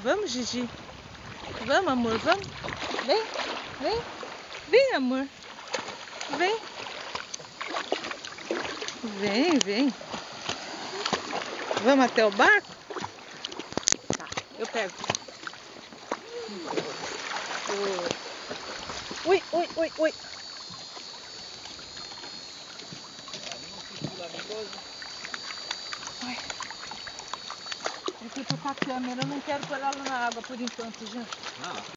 Vamos, Gigi. Vamos, amor, vamos. Vem, vem. Vem, amor. Vem. Vem, vem. Vamos até o barco? Tá, eu pego. Ui, ui, ui, ui. Eu fui botar a câmera, eu não quero pôr ela na água por enquanto, gente. Não.